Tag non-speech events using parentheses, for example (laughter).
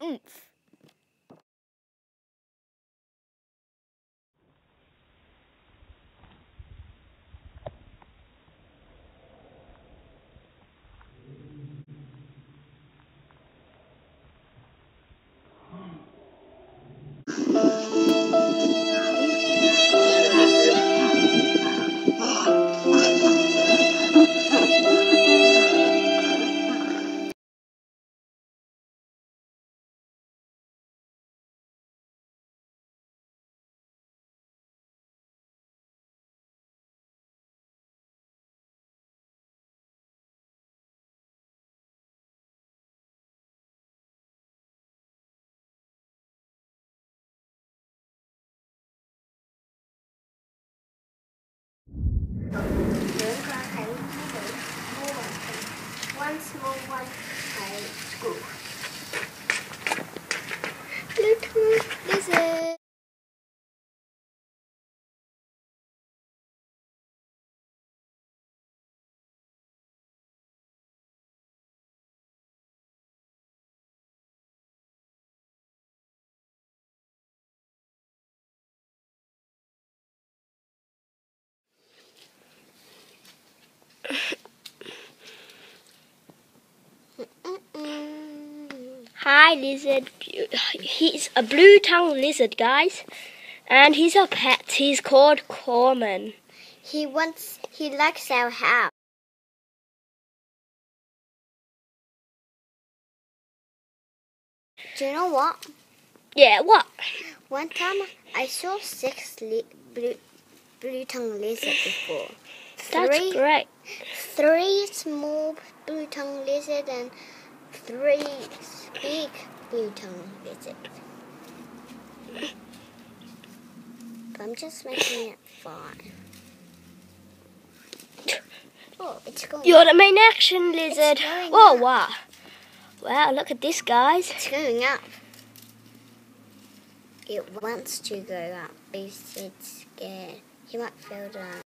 嗯。Mua một one thấy school. Little lizard. Hi, lizard. He's a blue tongue lizard, guys. And he's a pet. He's called Korman. He wants. He likes our house. Do you know what? Yeah, what? One time I saw six blue blue tongue lizard before. (laughs) That's Three great. three small blue tongue lizards and three big blue tongue lizard. But I'm just making it five. Oh, it's going. You're the main action lizard. going Oh, up. wow. Wow, look at this, guys. It's going up. It wants to go up, but it's scared. He might fall down.